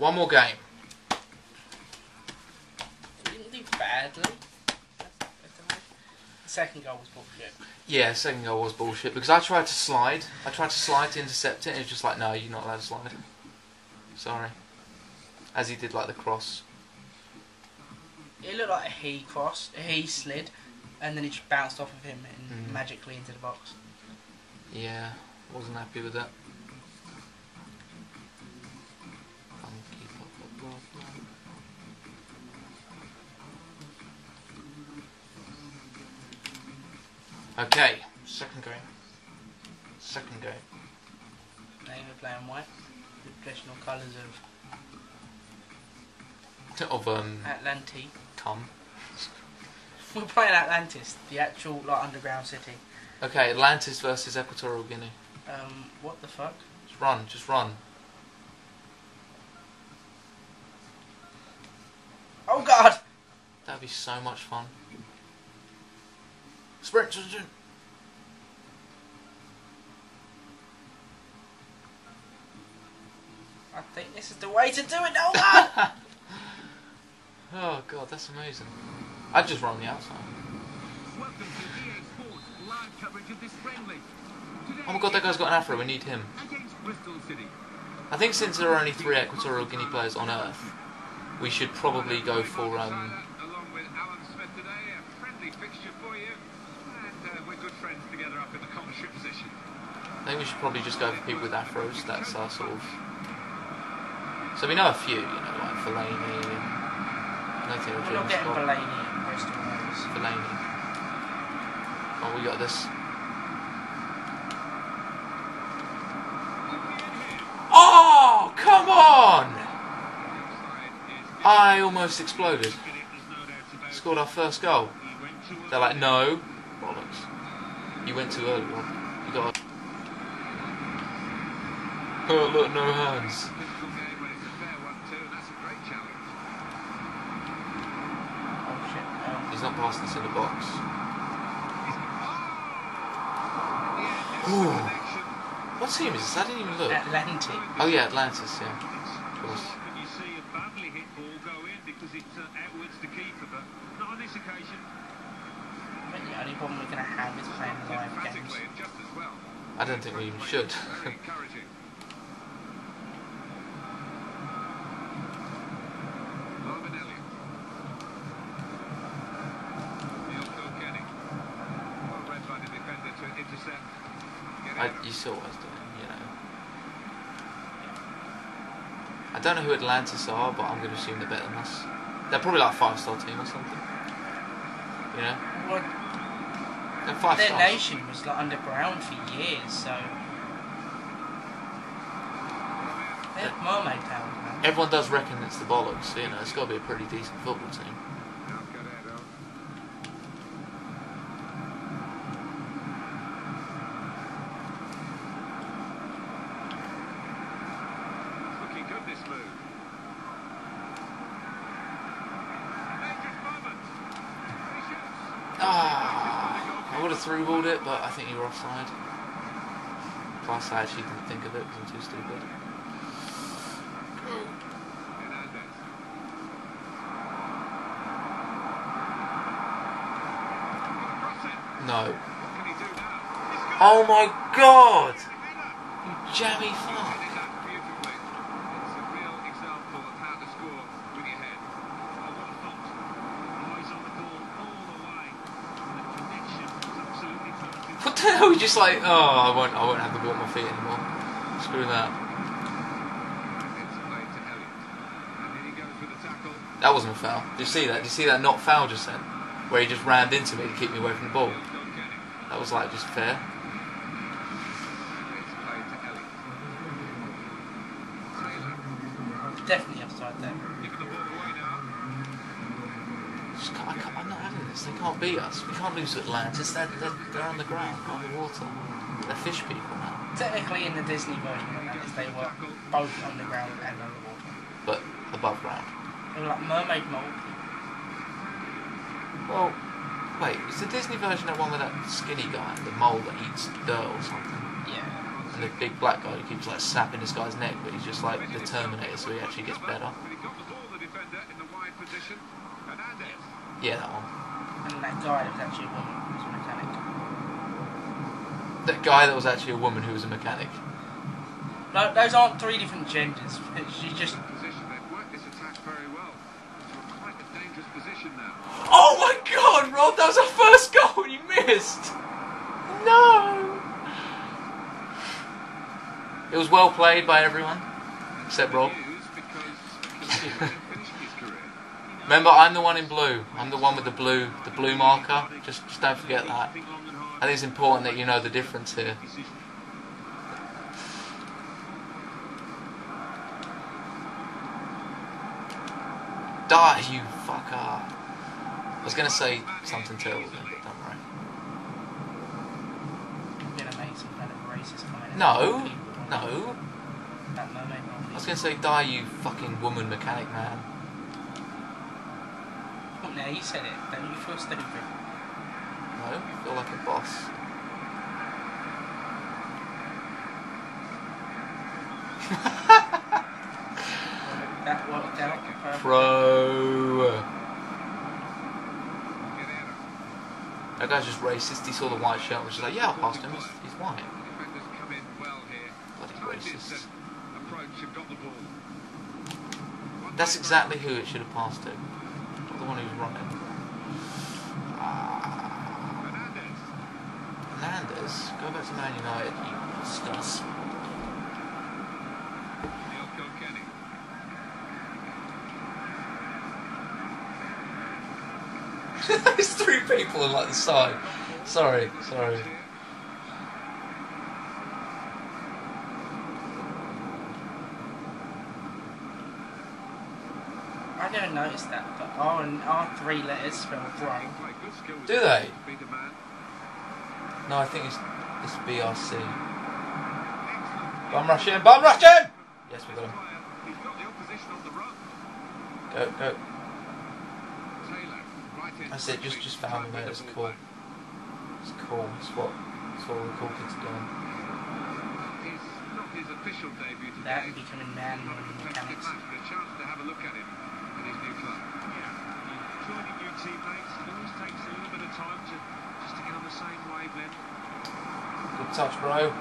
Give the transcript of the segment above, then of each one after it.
One more game. We didn't do badly. The second goal was bullshit. Yeah, second goal was bullshit because I tried to slide. I tried to slide to intercept it, and it's just like, no, you're not allowed to slide. Sorry. As he did like the cross. It looked like he crossed, he slid, and then it just bounced off of him and Mm. magically into the box. Yeah, wasn't happy with that. Okay, second game. Second game. Now we're playing white. The traditional colours of Of um, Atlanti. Tom. We're playing Atlantis, the actual like underground city. Okay, Atlantis versus Equatorial Guinea. Um, what the fuck? Just run, just run. Oh god! That'd be so much fun. Sprint, sprint, sprint. I think this is the way to do it. No god! Oh god, that's amazing. I'd just run the outside. Welcome to EA Sports live coverage of this friendly. Today Oh my god, that guy's got an afro, we need him. against Bristol City. I think since there are only three Equatorial Guinea players on Earth, we should probably go for um. Along with Alan Smith today, a friendly fixture for you. And uh, we're good friends together up in the commentary position. I think we should probably just go for people with afros. That's our sort of. So we know a few, you know, like Fellaini and. I don't think We're not getting. Fellaini at Bristol Rovers. Fellaini. Oh, we got this. Oh, come on! I almost exploded. Scored our first goal. They're like, no. Bollocks. You went too early, Rob. You got. Oh, look, no hands. Shit. He's not passing this in the box. Ooh. What team is this? I didn't even look. Atlantic. Oh, yeah, Atlantis, yeah. Of course. You see a badly hit ball go in because it's outwards to keeper, but not on this occasion. I think the only problem we're going to have is playing live games. Emphatically and just as well. I don't think we even should. Very encouraging. Marvin Elliott. Neil Kilkenny. Well read by the defender to intercept. Get I, you saw what I was doing, you know. I don't know who Atlantis are, but I'm going to assume they're better than us. They're probably like a five star team or something. You know? What? They're five their stars. nation was like underground for years, so. They have mermaid towns, man. Everyone does reckon it's the bollocks, so, you know, it's got to be a pretty decent football team. Now Guerrero. Looking good this move. Dangerous moment. He shoots. Ah, I would have through balled it, but I think you were offside. Plus, I actually didn't think of it because I'm too stupid. No. Oh my god! You jammy fuck. Did that beautifully. It's a real example of how to score with your head. Oh, what a thought. Oh, he's on the ball all the way. The connection was absolutely hell? You just like, oh, I won't, I won't have the ball at my feet anymore. Screw that. That wasn't a foul. Did you see that? Did you see that not foul just then? Where he just rammed into me to keep me away from the ball. That was like just fair. Definitely offside there. Giving the ball away now. Just can't, I can't, I'm not having this. They can't beat us. We can't lose to Atlantis. They're, they're, they're on the ground, on the water. They're fish people now. Technically, in the Disney version of Atlantis, they were both underground and underwater. But above ground. They were like mermaid mold. Well, wait, is the Disney version that one with that skinny guy, the mole that eats dirt or something? Yeah. And and the big black guy who keeps like snapping this guy's neck, but he's just like the Terminator, so he actually gets better. But he got the ball, the defender, in the wide position. Hernandez. Yeah, that one. And that guy that was actually a woman who was a mechanic. That guy that was actually a woman who was a mechanic. No, those aren't three different genders. She's just. Position. They've worked this attack very well. It's a quite a dangerous position now. Oh my god, Rob, that was our first goal and you missed! No! It was well played by everyone, except Rob. News because he's finishing his career. Remember, I'm the one in blue. I'm the one with the blue, the blue marker. Just, just don't forget that. Think long and hard. I think it's important that you know the difference here. Die, you fucker! I was gonna say something terrible, then, but don't worry. gonna make some kind of racist comment. No, no. I was gonna say die, you fucking woman mechanic man. Oh, now you said it. Don't you feel stupid? No, I feel like a boss. That worked out perfectly. Pro. That guy's just racist. He saw the white shirt which is like, yeah, I'll pass him. He's, he's white. Defenders come in well here. Bloody racist. uh, approach and got the ball. One That's exactly who it should have passed to. The one who's running. Ah, Hernandez. Fernandez, go back to Man United, you. Neil There's three people on like the side. Sorry, sorry. I never noticed that, but R and R three letters spelled wrong. Quite good skill with Do they? ball to beat a man. No, I think it's it's BRC. Bum rushing, bum rushing! Yes, we got him. Got the opposition on the run. Go, go. Taylor, right in. That's it, just just found him. It's cool. It's cool. It's what it's what all the cool kids are doing. His, not his official debut today. That becoming man Not a and mechanics. a chance to have a look at him joining new teammates, it always takes a little bit of time to just to get on the same wavelength. Good touch, bro.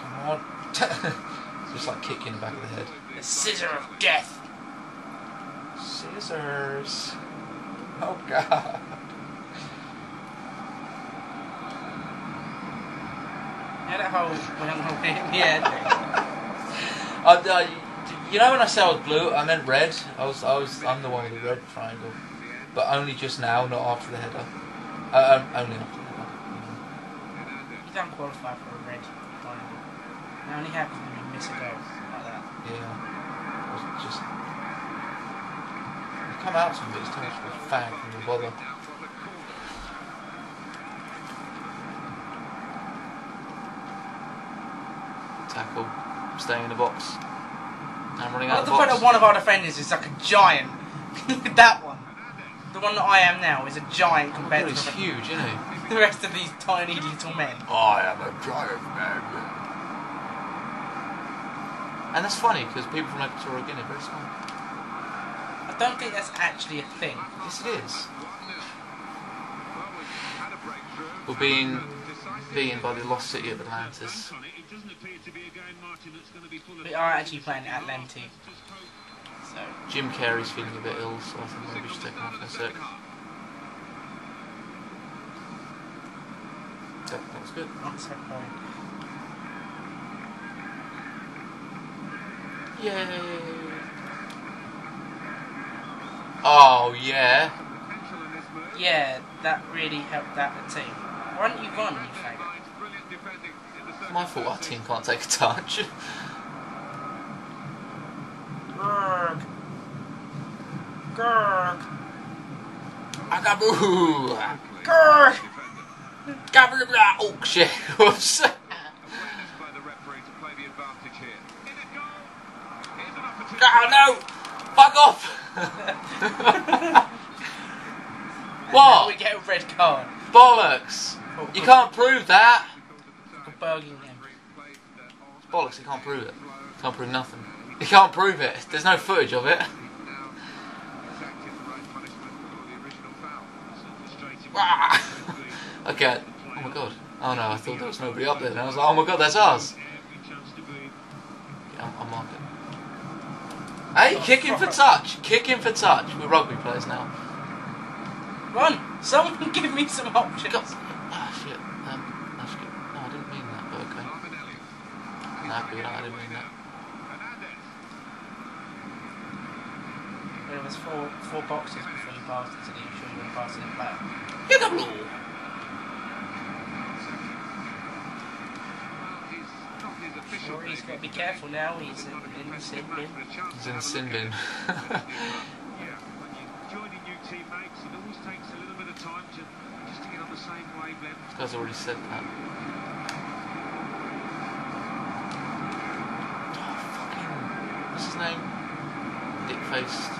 Come on. it's just like kicking the back of the head. The scissor of death. Scissors. Oh god. Yeah, that whole yeah. Uh, uh, you know when I said I was blue, I meant red. I was, I was, I'm the one with the red triangle, but only just now, not after the header. Uh, um, only after the header. You don't qualify for a red triangle. It only happens when you miss a goal like that. Yeah. I was just. You come out to me, but it's too much of a fag from your bother. Tackle. Staying in the box. I'm running out What of the the point box. of one of our defenders is like a giant. Look at that one. The one that I am now is a giant compared God, to he's the, huge, isn't he? the rest of these tiny little men. I am a giant man. And that's funny because people from Equatorial Guinea are very small. I don't think that's actually a thing. Yes, it is. We're being beaten by the lost city of Atlantis. We are actually playing Atlantic. So Jim Carrey's feeling a bit ill, so I think maybe we should take him off in a sec. That, that was good. that's. Yay! Oh yeah. Yeah, that really helped out the team. Why don't you run, you faggot? It's my fault our team can't take a touch. Grrg. Grrg. Agaboo! Grrg. Gaboo! Ah, oh shit! Whoops! Oh no! Fuck off! what? Now we get a red card. Bollocks! You can't prove that! For bugging him. bollocks. He can't prove it. You Can't prove nothing. You can't prove it. There's no footage of it. Now, exacted the right punishment for the original foul. So frustrating. Okay. Oh my god. Oh no, I thought there was nobody up there. And I was like, oh my god, that's us. Every chance to breathe. Yeah, I'm, I'm on it. Hey, kick him for touch. Kick him for touch. We're rugby players now. Run! Someone give me some options. God. Ah, shit. Um, that's good. No, I didn't mean that, but okay. Marvin Elliott. Nah, good. I didn't mean that. There was four four boxes before you passed it, so you sure you were passing it back. Get the ball. Well, he's not his Sure, he's got to be careful now. He's in, Not a in the sin bin. match, but a chance He's in the sin bin. Yeah, when you're joining new teammates, it always takes a little bit of time to just to get on the same wavelength. This guy's already said that. Oh, fucking. What's his name? Dick faced.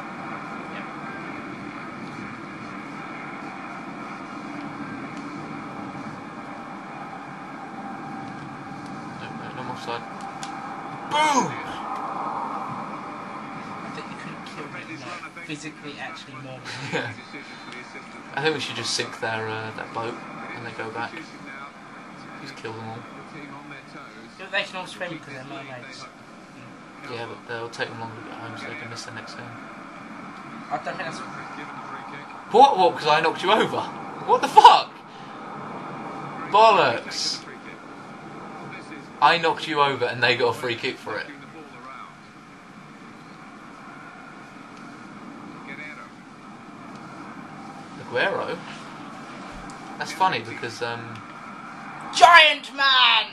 More side. Boom! I think you could have killed it, you physically actually him. Yeah. Decision for the assistant. I think we should just sink their uh, that boat and then go back. Choosing now to Just kill them all. the team on their toes. But they can all swim because they're mermaids. Yeah, but they'll take them longer to get home so they can miss their next game. I don't think that's. Given the free kick. What? What? Because I knocked you over? What the fuck? Bollocks! Taking the free kick. This is I knocked you over and they got a free kick for it. knocking the ball around. Guerrero. Aguero? That's funny because um, Giant man!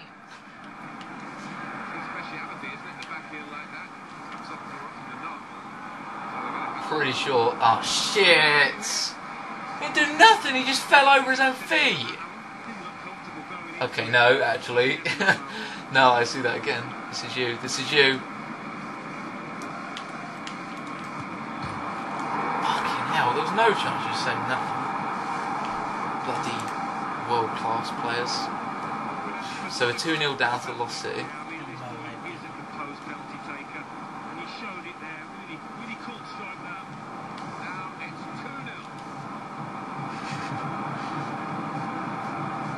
His speciality, isn't it? The back heel like that. Comes up more often than not. So they're gonna have pretty sure. Oh shit! He did nothing. He just fell over his own feet. Okay, no, actually, no. I see that again. This is you. This is you. Fucking hell! There was no chance of saying nothing. Bloody world class players. So we're two 0 down to Lost City. Now, Lee Liston, he's a composed penalty taker, and he showed it there. Really, really cool strike now. Now it's 2 0.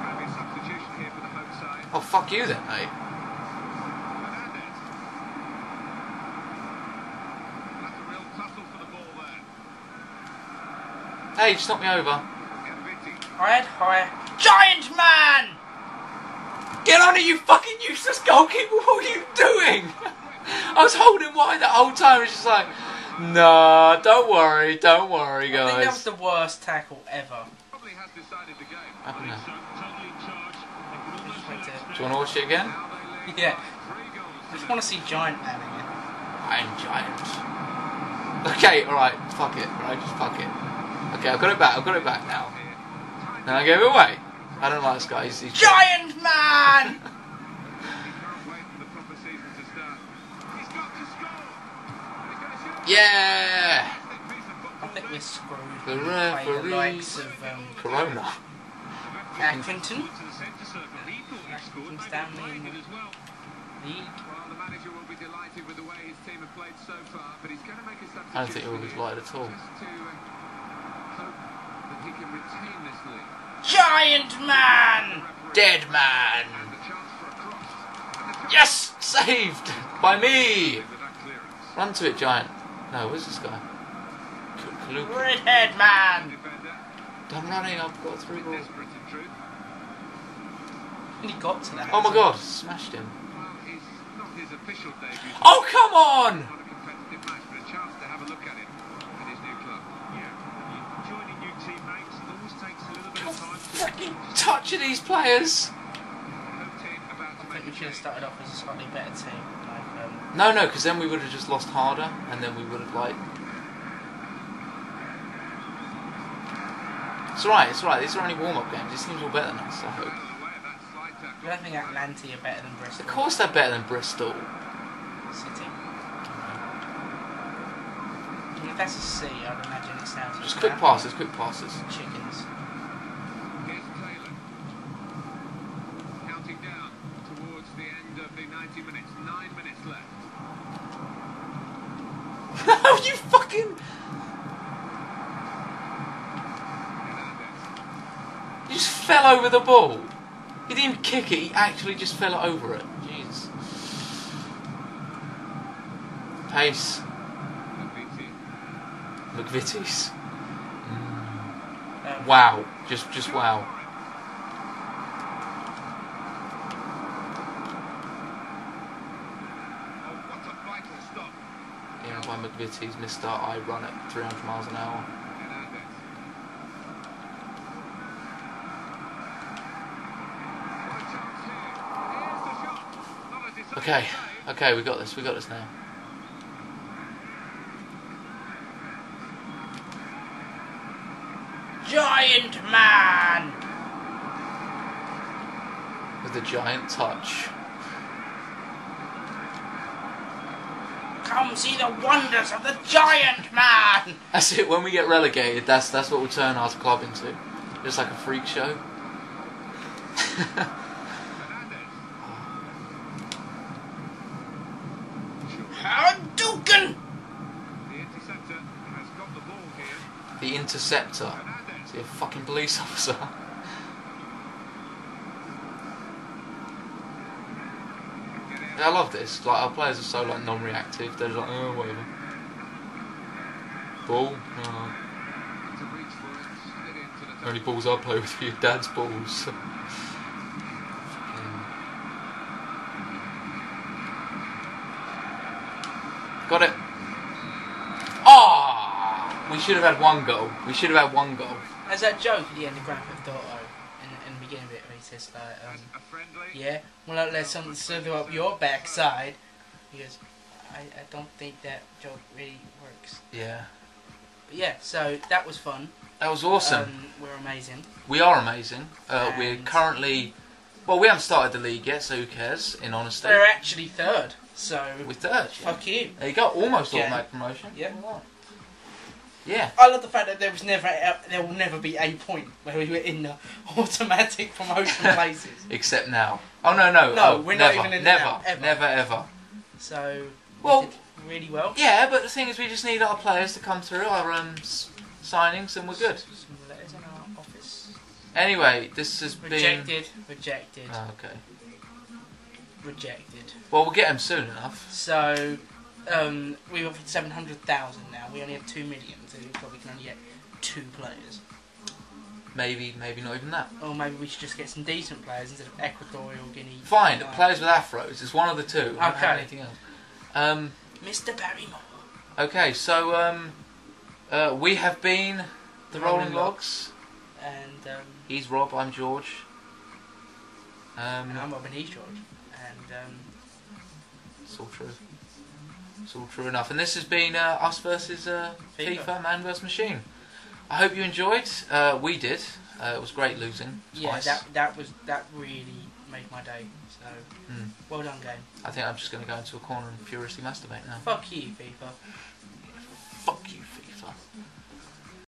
Gonna be a substitution here for the home side. Oh fuck you then, mate. Hernandez. That's a real tussle for the ball there. Hey, just knock me over. Had higher. Giant man! Get on it, you fucking useless goalkeeper! What are you doing? I was holding wide the whole time. It's just like, nah, don't worry, don't worry, I think that was the worst tackle ever. Probably has decided the game. Up But now. he's so totally in charge. They could almost Right there. Do you want to watch it again? Now they lead Yeah. I just want to see Giant Man again. I'm giant. Okay, alright, fuck it, right, just fuck it. Okay, I've got it back, I've got it back now. Now I gave it away. I don't like this guy, he's, he's Giant Man! He can't wait for the proper season to start. He's got to score. He's going to shoot. Yeah! Fantastic piece of I think we're screwed. The the likes of um, Corona. Accrington, To the centre circle. He thought he scored. Maybe Stanley playing and- it as well. League. Well, the manager will be delighted with the way his team have played so far, but he's going to make a substitution. I don't think he will be here delighted at all. Just to uh, hope that he can retain this lead. Giant Man! Dead man! And the chance for a cross. And the chance Yes! Saved! By me! with that clearance. Run to it, giant. No, where's this guy? K- Kaluki. Redhead Man! Defender, I'm running, I've got a a through bit ball. desperate in truth. And he got to that. Oh my god, smashed him. Well, it's not his official debut. Oh, come on! Not a competitive match, but a chance to have a look at him at his new club. Yeah, you joining new teammates, it always takes a little bit of touching these players! Home team about to I think we should have started off as a slightly better team. Like, um, No, no, because then we would have just lost harder, and then we would have, like. It's alright, it's alright, these are only warm up games. These teams all better than us, I hope. You don't think Atlanta are better than Bristol. Of course they're better than Bristol. City. And if that's a C, I'd imagine it sounds. Just quick passes, quick passes. Chickens. No, you fucking... You just fell over the ball. He didn't even kick it, he actually just fell over it. Jeez. Pace. McVitie. McVitie's. Um, Wow. Just just wow. Oh, what a vital stop. Yeah, by McVitie's missed out, I run at 300 miles an hour. Hernandez. What a chance here. Here's the shot. Not a decisive Okay, okay, we got this, we got this now. Giant man! With the giant touch. Come see the wonders of the giant man! That's it, when we get relegated, that's that's what we'll turn our club into. Just like a freak show. Hernandez. Howard Dugan! The interceptor has got the ball here. The interceptor. Is he a fucking police officer? I love this. Like our players are so like non-reactive. They're like, oh whatever. Ball. No. To reach for it. Slid into the Only balls I play with are your dad's balls. Got it. Ah! We should have had one goal. We should have had one goal. There's that joke at the end of Grand Theft Auto, in, in the beginning of it, where he says like, um, As a friendly. yeah, well, I'll let something slither up your backside. He goes, I, I don't think that joke really works. Yeah. But yeah, so that was fun. That was awesome. Um, we're amazing. we are amazing. Uh, we're currently. Well, we haven't started the league yet, so who cares? In honesty, We're actually third, so we're third. Yeah. fuck you. There you go. Almost Yeah. automatic promotion. Yeah. Yeah. I love the fact that there was never, a, there will never be a point where we were in the automatic promotion places. Except now. Oh no no. No, oh, we're not never, even in never, now, ever. never ever. So Well- we did really well. Yeah, but the thing is, we just need our players to come through our um, s- signings, and we're good. Some letters in our office. Anyway, this has been. Rejected, rejected, Oh, okay. rejected. Well, we'll get him soon enough. So um, we've offered seven hundred thousand now. We only have two million, so we probably can only get two players. Maybe, maybe not even that. Or maybe we should just get some decent players instead of Equatorial Guinea. Fine, uh, players with afros. It's one of the two. I don't have Okay. anything else. Um, Mr. Barrymore. okay, so um, uh, we have been the Rolling Rolling Logs. And um, He's Rob. I'm George. and Um, I'm Robin East George. And um, it's all true. It's all true enough. And this has been uh, us versus uh, FIFA. FIFA. Man vs Machine. I hope you enjoyed. Uh, we did. Uh, it was great losing. yeah, that that was that really made my day. So Mm. well done, game. I think I'm just going to go into a corner and furiously masturbate now. Fuck you, FIFA. Fuck you, FIFA.